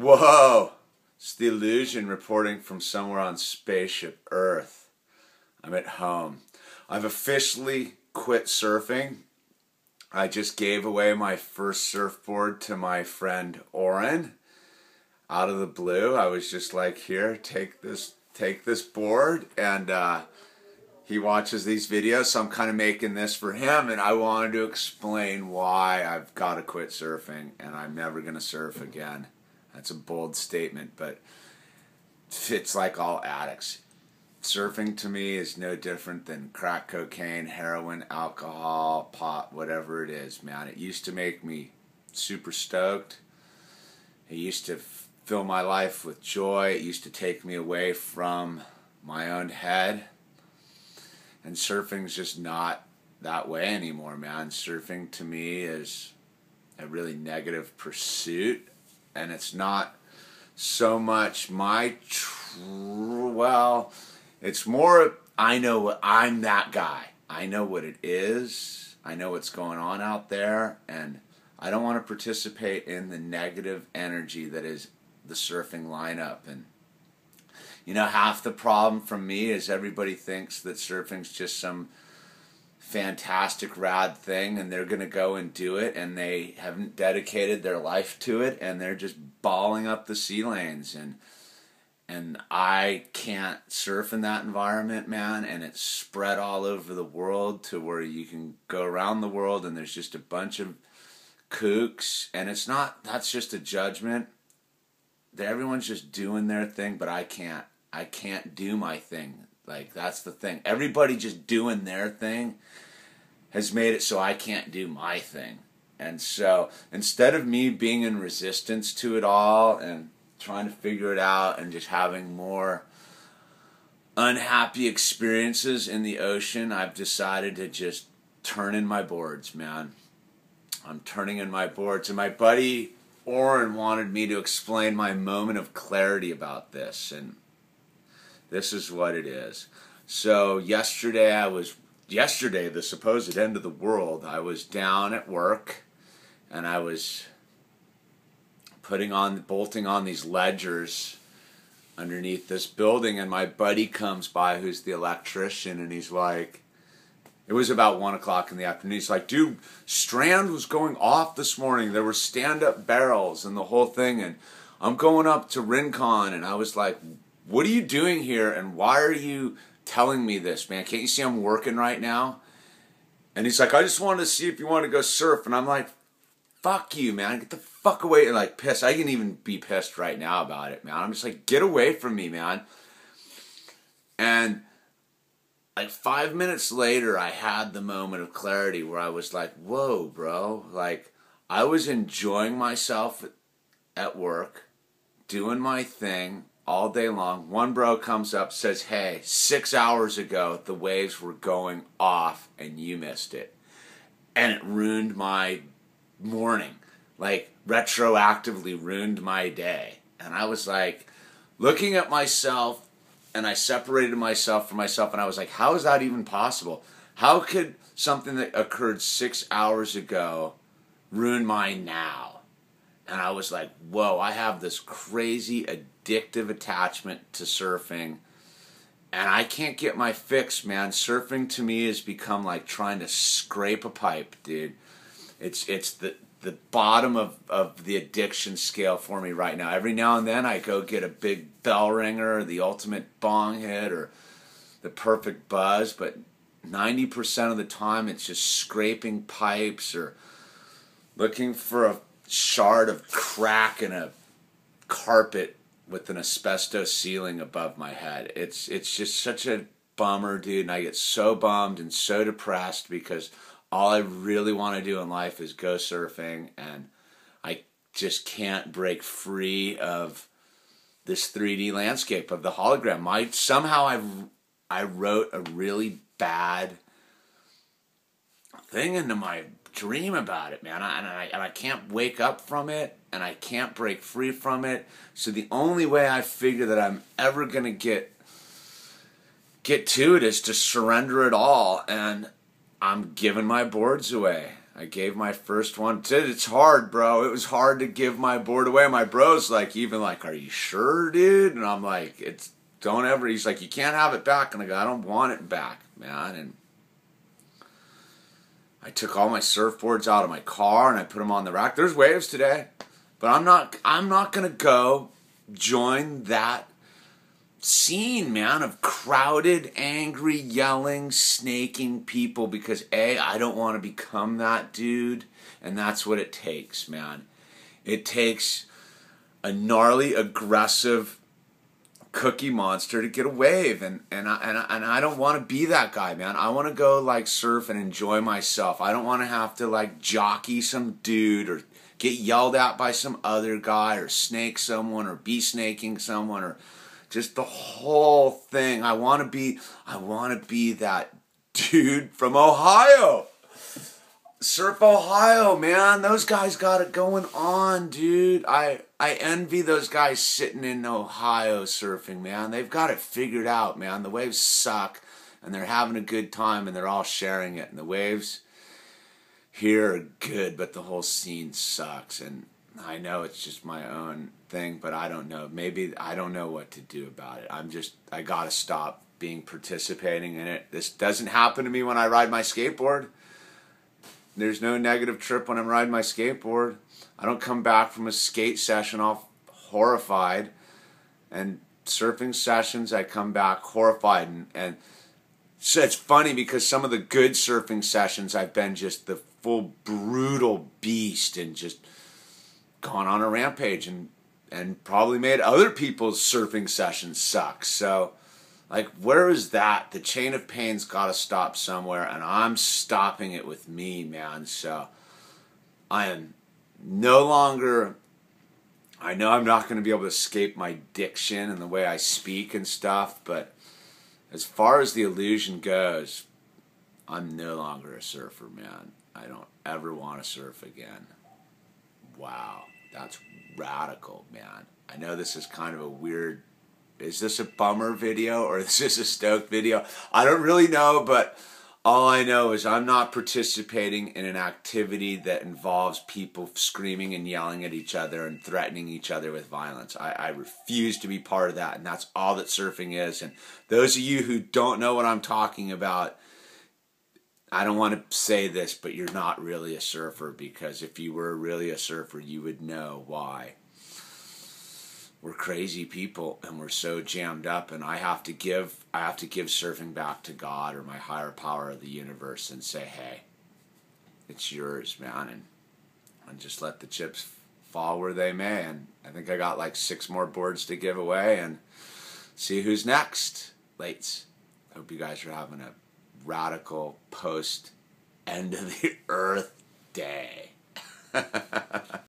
Whoa! It's the illusion reporting from somewhere on spaceship Earth. I'm at home. I've officially quit surfing. I just gave away my first surfboard to my friend Oren. Out of the blue, I was just like, "Here, take this, take this board," and uh, he watches these videos, so I'm kind of making this for him, and I wanted to explain why I've got to quit surfing and I'm never gonna surf again. That's a bold statement, but it's like all addicts. Surfing to me is no different than crack cocaine, heroin, alcohol, pot, whatever it is, man. It used to make me super stoked. It used to fill my life with joy. It used to take me away from my own head. And surfing's just not that way anymore, man. Surfing to me is a really negative pursuit and it's not so much my tr- well it's more i know i'm that guy. I know what it is. I know what's going on out there and i don't want to participate in the negative energy that is the surfing lineup and you know half the problem from me is everybody thinks that surfing's just some fantastic rad thing and they're going to go and do it and they haven't dedicated their life to it and they're just balling up the sea lanes and and I can't surf in that environment, man, and it's spread all over the world to where you can go around the world and there's just a bunch of kooks and it's not that's just a judgment. Everyone's just doing their thing, but I can't. I can't do my thing. Like that's the thing. Everybody just doing their thing has made it so I can't do my thing. And so instead of me being in resistance to it all and trying to figure it out and just having more unhappy experiences in the ocean, I've decided to just turn in my boards, man. I'm turning in my boards. And my buddy Oren wanted me to explain my moment of clarity about this. And this is what it is. So yesterday I was yesterday the supposed end of the world. I was down at work and I was putting on bolting on these ledgers underneath this building and my buddy comes by who's the electrician and he's like it was about one o'clock in the afternoon. He's like, dude, Strand was going off this morning. There were stand up barrels and the whole thing. And I'm going up to Rincon. And I was like, what are you doing here and why are you telling me this, man? Can't you see I'm working right now? And he's like, I just wanted to see if you want to go surf. And I'm like, fuck you, man. Get the fuck away. And like, pissed. I can even be pissed right now about it, man. I'm just like, get away from me, man. And like five minutes later, I had the moment of clarity where I was like, whoa, bro. Like, I was enjoying myself at work, doing my thing all day long. One bro comes up, says, Hey, six hours ago, the waves were going off and you missed it. And it ruined my morning. Like, retroactively ruined my day. And I was like, looking at myself, and I separated myself from myself, and I was like, How is that even possible? How could something that occurred six hours ago ruin my now? And I was like, whoa, I have this crazy addictive attachment to surfing. And I can't get my fix, man. Surfing to me has become like trying to scrape a pipe, dude. It's it's the the bottom of, of the addiction scale for me right now. Every now and then I go get a big bell ringer, the ultimate bong hit, or the perfect buzz, but 90% of the time it's just scraping pipes or looking for a shard of crack in a carpet with an asbestos ceiling above my head. It's it's just such a bummer, dude, and I get so bummed and so depressed because all I really want to do in life is go surfing and I just can't break free of this 3D landscape of the hologram. My somehow I I wrote a really bad thing into my dream about it, man. I, and I and I can't wake up from it, and I can't break free from it. So the only way I figure that I'm ever gonna get get to it is to surrender it all, and I'm giving my boards away. I gave my first one. It's hard, bro. It was hard to give my board away. My bro's like, even like, are you sure, dude? And I'm like, it's don't ever. He's like, you can't have it back. And I go, I don't want it back, man. And I took all my surfboards out of my car and I put them on the rack. There's waves today, but I'm not. I'm not gonna go join that scene, man, of crowded, angry, yelling, snaking people because A, I don't want to become that dude, and that's what it takes, man. It takes a gnarly, aggressive cookie monster to get a wave and and I, and I, and I don't want to be that guy man I want to go like surf and enjoy myself I don't want to have to like jockey some dude or get yelled at by some other guy or snake someone or be snaking someone or just the whole thing. I want to be I want to be that dude from Ohio. Surf Ohio, man. Those guys got it going on, dude. I I envy those guys sitting in Ohio surfing, man. They've got it figured out, man. The waves suck and they're having a good time and they're all sharing it and the waves here are good, but the whole scene sucks and I know it's just my own thing, but I don't know. Maybe I don't know what to do about it. I'm just I gotta stop being participating in it. This doesn't happen to me when I ride my skateboard. There's no negative trip when I'm riding my skateboard. I don't come back from a skate session all horrified. And surfing sessions, I come back horrified. And, and so it's funny because some of the good surfing sessions, I've been just the full brutal beast and just gone on a rampage and and probably made other people's surfing sessions suck. So, like, where is that? The chain of pain's got to stop somewhere, and I'm stopping it with me, man. So, I am no longer. I know I'm not going to be able to escape my diction and the way I speak and stuff, but as far as the illusion goes, I'm no longer a surfer, man. I don't ever want to surf again. Wow, that's radical, man. I know this is kind of a weird. Is this a bummer video or is this a stoked video? I don't really know, but all I know is I'm not participating in an activity that involves people screaming and yelling at each other and threatening each other with violence. I, I refuse to be part of that, and that's all that surfing is. And those of you who don't know what I'm talking about, I don't want to say this, but you're not really a surfer because if you were really a surfer, you would know why. We're crazy people and we're so jammed up and I have to give I have to give surfing back to God or my higher power of the universe and say, "Hey, it's yours, man." And and just let the chips fall where they may and I think I got like six more boards to give away and see who's next. Lates. Hope you guys are having a radical post end of the earth day.